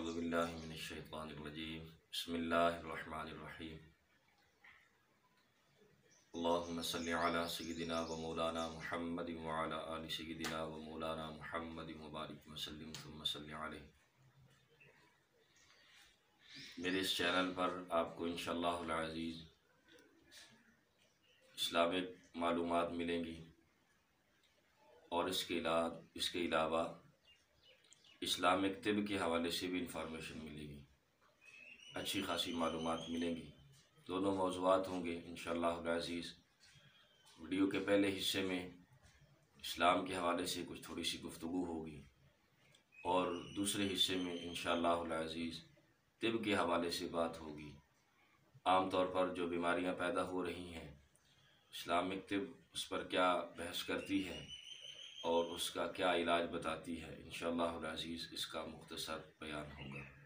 أعوذ بالله من الشيطان الرجيم بسم الله الرحمن الرحيم اللهم صل على سيدنا ومولانا محمد وعلى آل سيدنا ومولانا محمد وبارك وسلم ثم صل عليه میرے اس چینل پر آپ کو انشاءاللہ العزیز اسلامک معلومات ملیں گی اور اس کے علاوہ اس کے علاوہ इस्लामिक तिब के हवाले से भी इंफॉर्मेशन मिलेगी। अच्छी खासी मालूम मिलेंगी। दोनों मौजूद होंगे इन अज़ीज़। वीडियो के पहले हिस्से में इस्लाम के हवाले से कुछ थोड़ी सी गुफ्तु होगी और दूसरे हिस्से में इन अज़ीज़ तिब के हवाले से बात होगी। आम तौर पर जो बीमारियाँ पैदा हो रही हैं इस्लामिक तिब उस पर क्या बहस करती है اس کا کیا علاج بتاتی ہے؟ انشاءاللہ العزیز اس کا مختصر بیان ہوگا